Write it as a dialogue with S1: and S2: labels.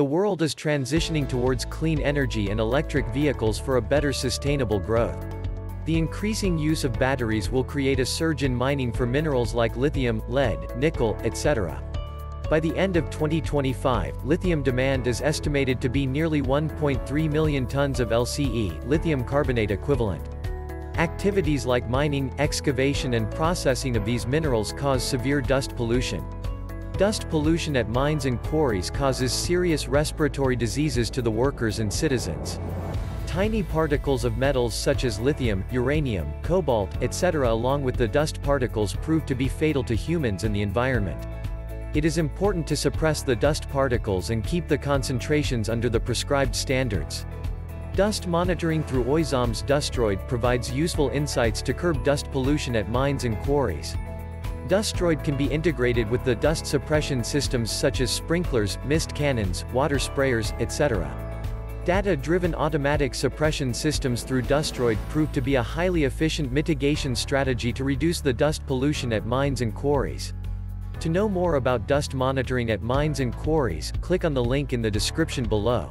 S1: The world is transitioning towards clean energy and electric vehicles for a better sustainable growth. The increasing use of batteries will create a surge in mining for minerals like lithium, lead, nickel, etc. By the end of 2025, lithium demand is estimated to be nearly 1.3 million tons of LCE lithium carbonate equivalent. Activities like mining, excavation and processing of these minerals cause severe dust pollution. Dust pollution at mines and quarries causes serious respiratory diseases to the workers and citizens. Tiny particles of metals such as lithium, uranium, cobalt, etc. along with the dust particles prove to be fatal to humans and the environment. It is important to suppress the dust particles and keep the concentrations under the prescribed standards. Dust monitoring through Oizom's Dustroid provides useful insights to curb dust pollution at mines and quarries. Dustroid can be integrated with the dust suppression systems such as sprinklers, mist cannons, water sprayers, etc. Data-driven automatic suppression systems through Dustroid prove to be a highly efficient mitigation strategy to reduce the dust pollution at mines and quarries. To know more about dust monitoring at mines and quarries, click on the link in the description below.